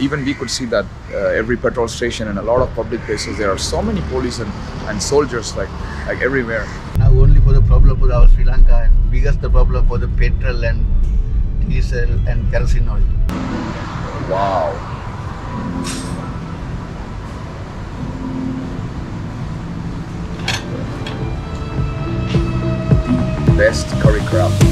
even we could see that uh, every petrol station and a lot of public places there are so many police and, and soldiers like like everywhere. Now only for the problem for our Sri Lanka and biggest the problem for the petrol and diesel and kerosene oil. Wow. Best curry crab.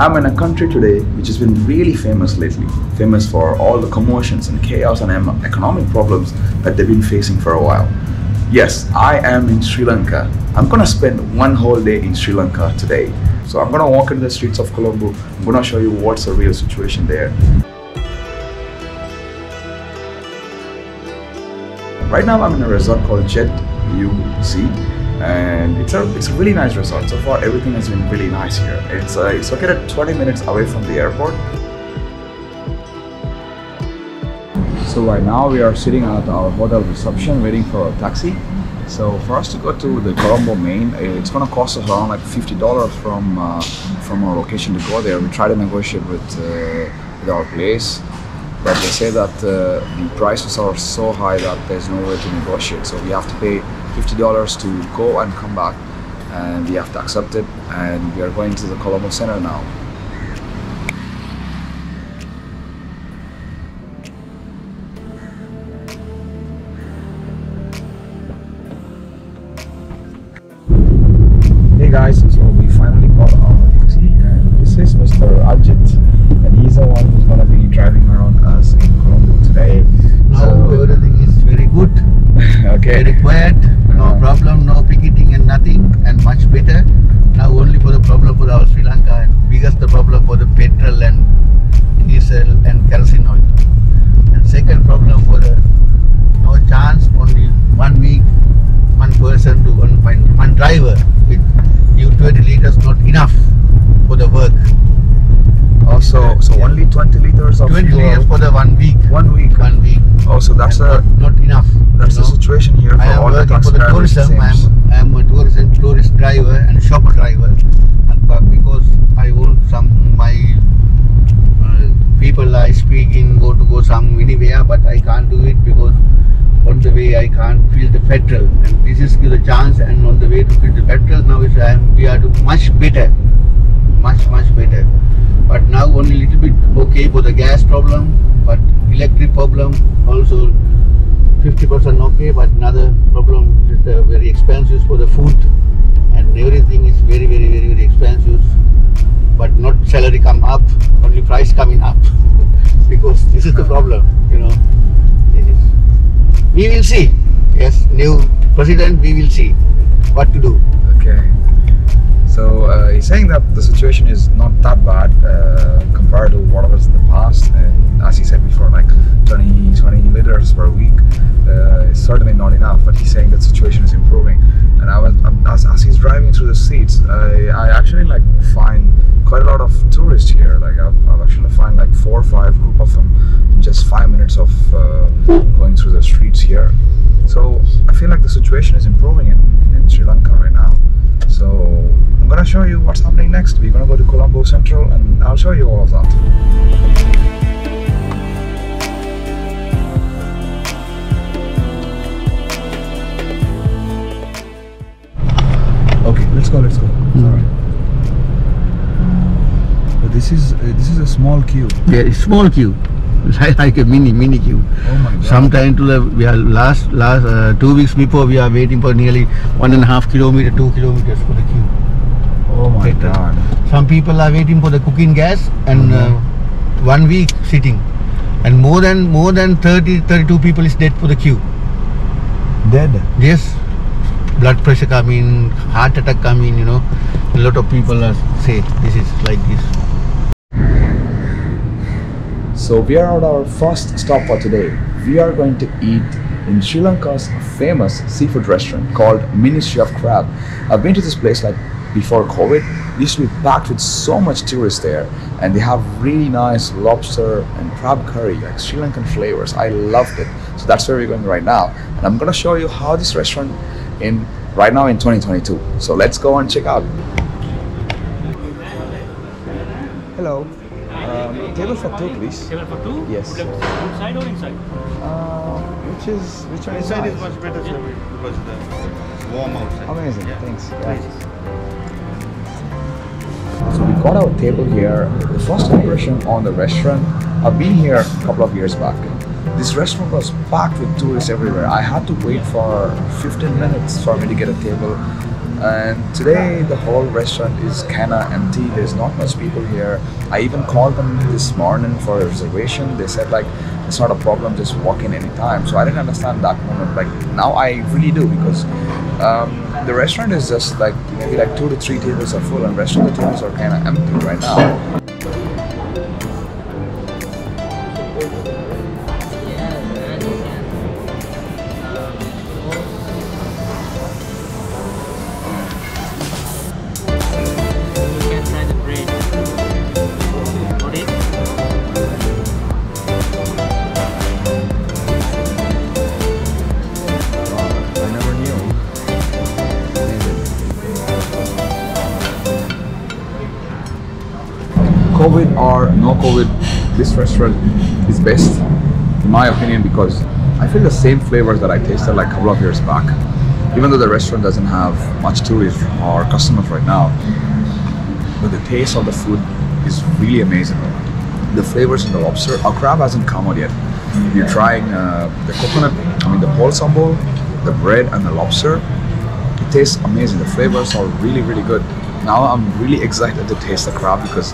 I'm in a country today which has been really famous lately, famous for all the commotions and chaos and economic problems that they've been facing for a while. Yes, I am in Sri Lanka. I'm gonna spend one whole day in Sri Lanka today. So I'm gonna walk in the streets of Colombo. I'm gonna show you what's the real situation there. Right now I'm in a resort called Jetwing Sea and it's a it's a really nice resort. So far everything has been really nice here. It's uh, it's located 20 minutes away from the airport. So right now we are sitting at our hotel reception waiting for a taxi. So for us to go to the Colombo main, it's gonna cost us around like fifty dollars from uh, from our location to go there. We try to negotiate with uh, with our place, but they say that uh, the prices are so high that there's no way to negotiate. So we have to pay fifty dollars to go and come back, and we have to accept it. And we are going to the Colombo Center now. Hey guys, so we finally got our taxi and this is Mr. Ajit and he's the one who's gonna be driving around us in Colombo today. Now So- everything is very good, okay. very quiet, no problem, no picketing and nothing, and much better. Now only for the problem for our Sri Lanka and biggest the problem for the petrol and I am all the for the tourism. I am, I am a tourism tourist driver and shop driver. And but because I want some my uh, people I speak in go to go some anywhere, but I can't do it because on the way I can't feel the petrol. And this is the chance. And on the way to feel the petrol now is I am we are do much better, much much better. But now only little bit okay for the gas problem, but electric problem also 50% okay, but another problem is the very expensive for the food and everything is very, very, very, very expensive. But not salary come up, only price coming up because this is the uh-huh. problem, you know. This is. We will see. Yes, new president, we will see what to do. Okay. So uh, he's saying that the situation is not that bad uh, compared to what it was in the past, and as he said before, like 20, 20 liters per week uh, is certainly not enough. But he's saying that the situation is improving, and I was um, as, as he's driving through the streets, I, I actually like find quite a lot of tourists here. Like I've, I've actually find like four or five group of them in just five minutes of uh, going through the streets here. So I feel like the situation is improving in, in Sri Lanka right now. So I'm gonna show you what's happening next. We're gonna go to Colombo Central and I'll show you all of that. Okay, let's go, let's go. Sorry. But this is uh, this is a small queue. Yeah, it's small queue, like, like a mini mini queue. Oh my god. Sometime to the we are last last uh, two weeks before we are waiting for nearly one and a half kilometer, two kilometers for the. Oh my Better. god. Some people are waiting for the cooking gas and uh, one week sitting, and more than more than 30, 32 people is dead for the queue. Dead. Yes, blood pressure coming, heart attack coming. You know, a lot of people are say this is like this. So we are at our first stop for today. We are going to eat in Sri Lanka's famous seafood restaurant called Ministry of Crab. I've been to this place like before COVID. It used to be packed with so much tourists there, and they have really nice lobster and crab curry, like Sri Lankan flavors. I loved it. So that's where we're going right now. And I'm gonna show you how this restaurant in right now in 2022. So let's go and check out. Hello. Um, table for two, please. Table for two? Yes. Would you like outside or inside? Uh, which is which one is Inside is much better sir, because the warm outside. Amazing, Yeah. thanks. Yeah. So we got our table here. The first impression on the restaurant, I've been here a couple of years back. This restaurant was packed with tourists everywhere. I had to wait for 15 minutes for me to get a table. And today the whole restaurant is kinda empty. There's not much people here. I even called them this morning for a reservation. They said like it's not a problem, just walk in anytime. So I didn't understand that moment. Like now I really do because um, the restaurant is just like maybe like two to three tables are full and rest of the tables are kind of empty right now. COVID, this restaurant is best, in my opinion, because I feel the same flavors that I tasted like a couple of years back. Even though the restaurant doesn't have much tourists or customers right now, but the taste of the food is really amazing. The flavors in the lobster, our crab hasn't come out yet. We're trying uh, the coconut, I mean the whole sambal, the bread and the lobster. It tastes amazing. The flavors are really, really good. Now I'm really excited to taste the crab because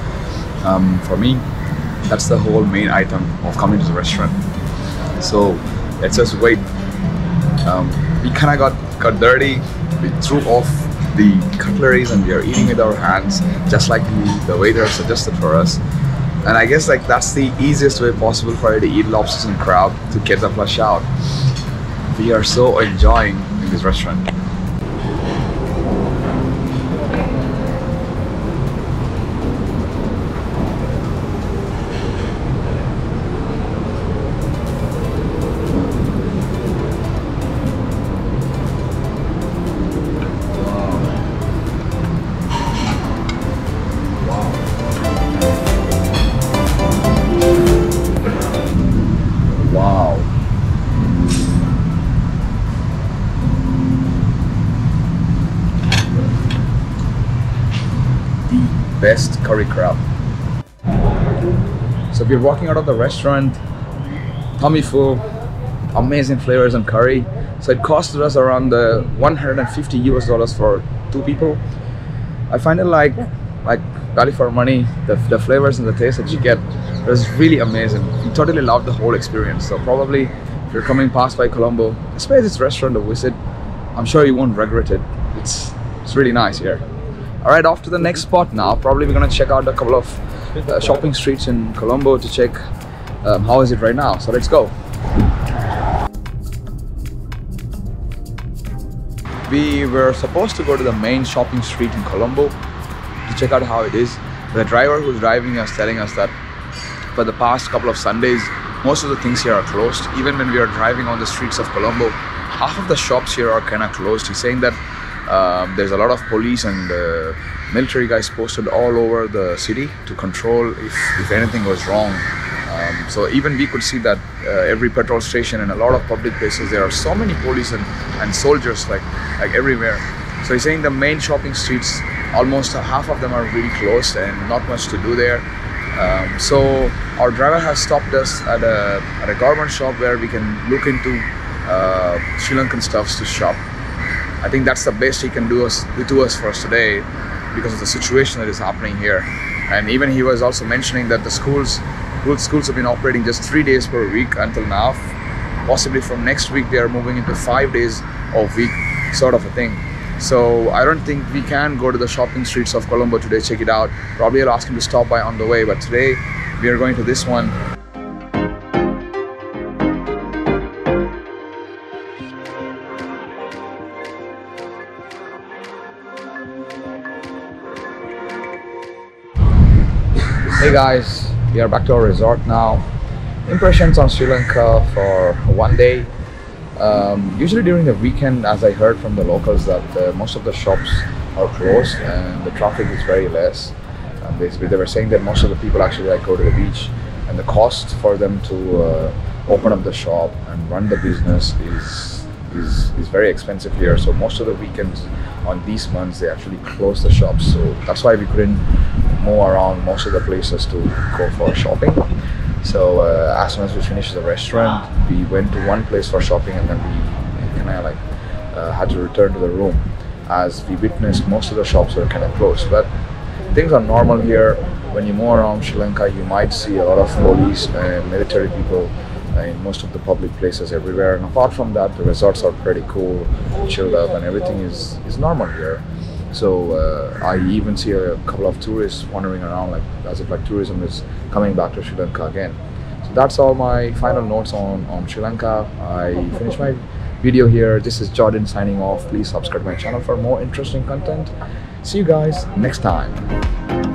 um, for me, that's the whole main item of coming to the restaurant. So let's just wait. Um, we kind of got, got dirty. We threw off the cutleries and we are eating with our hands, just like the, waiter suggested for us. And I guess like that's the easiest way possible for you to eat lobsters and crab to get the flush out. We are so enjoying in this restaurant. Best curry crab. So we're walking out of the restaurant, tummy full, amazing flavors and curry. So it costed us around uh, the 150 US dollars for two people. I find it like like value for money. The, the flavors and the taste that you get was really amazing. We totally loved the whole experience. So probably if you're coming past by Colombo, especially this restaurant to visit, I'm sure you won't regret it. It's it's really nice here. All right, off to the next spot now. Probably we're gonna check out a couple of uh, shopping streets in Colombo to check um, how is it right now. So let's go. We were supposed to go to the main shopping street in Colombo to check out how it is. The driver who's driving us telling us that for the past couple of Sundays, most of the things here are closed. Even when we are driving on the streets of Colombo, half of the shops here are kind of closed. He's saying that um, there's a lot of police and uh, military guys posted all over the city to control if, if anything was wrong. Um, so even we could see that uh, every petrol station and a lot of public places there are so many police and, and soldiers like like everywhere. So he's saying the main shopping streets, almost half of them are really closed and not much to do there. Um, so our driver has stopped us at a at a garment shop where we can look into uh, Sri Lankan stuffs to shop. I think that's the best he can do us do us for us today because of the situation that is happening here. And even he was also mentioning that the schools schools have been operating just three days per week until now. Possibly from next week they are moving into five days of week sort of a thing. So I don't think we can go to the shopping streets of Colombo today, check it out. Probably I'll ask him to stop by on the way, but today we are going to this one. Hey guys, we are back to our resort now. impressions on Sri Lanka for one day. Um, usually during the weekend, as I heard from the locals, that uh, most of the shops are closed and the traffic is very less. And they were saying that most of the people actually like go to the beach, and the cost for them to uh, open up the shop and run the business is is is very expensive here. So most of the weekends on these months they actually close the shops. So that's why we couldn't move around most of the places to go for shopping. So uh, as soon as we finished the restaurant, we went to one place for shopping, and then we kind of like uh, had to return to the room, as we witnessed most of the shops were kind of closed. But things are normal here. When you move around Sri Lanka, you might see a lot of police and military people uh, in most of the public places everywhere. And apart from that, the resorts are pretty cool, chilled up, and everything is is normal here. So uh, I even see a couple of tourists wandering around, like as if like tourism is coming back to Sri Lanka again. So that's all my final notes on on Sri Lanka. I finished my video here. This is Jodin signing off. Please subscribe my channel for more interesting content. See you guys next time.